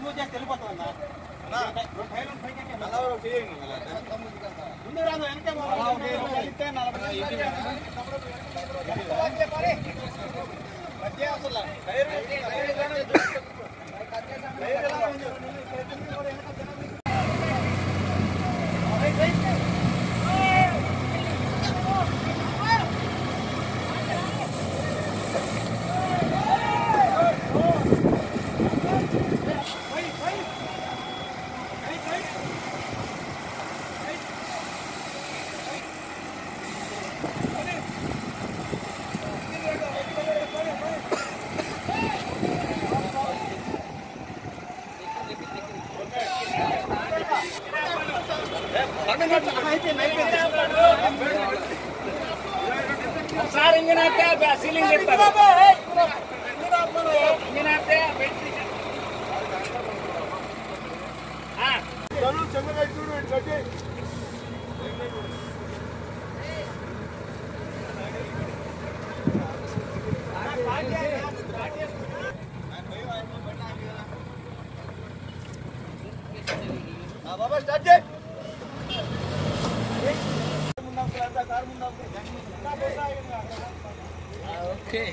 నువ్వు చేసి వెళ్ళిపోతావన్నా ముందు రాదు వెనకే చెప్తారు ఇంజనీర్ బాబా స్టార్ట్ చేయి కారు ముందు ఓకే పని ఏం కావాలి పని ఎంత ఓకే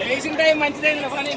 లేచిన టైం మంచిదే పని